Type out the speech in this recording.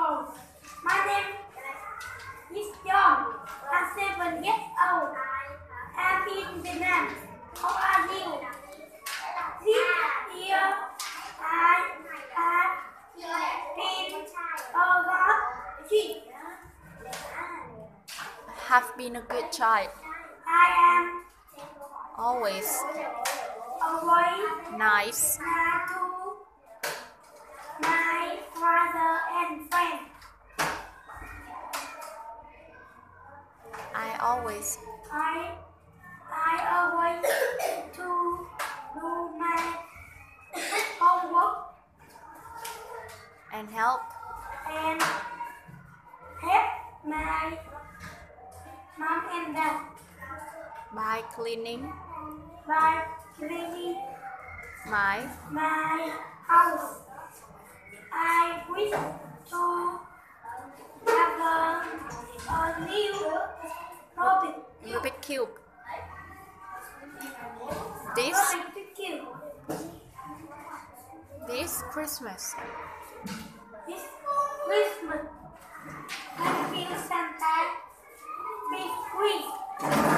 course. My name is John. I'm seven years old. I'm in Vietnam. How are you? This year I have been a lot. Have been a good child. I am Always always nice. nice to my and friend. I always I I always to do my homework and help and help my mom and dad by cleaning by cleaning my my house. I wish cube. This this Christmas. This Christmas, I feel Santa this week.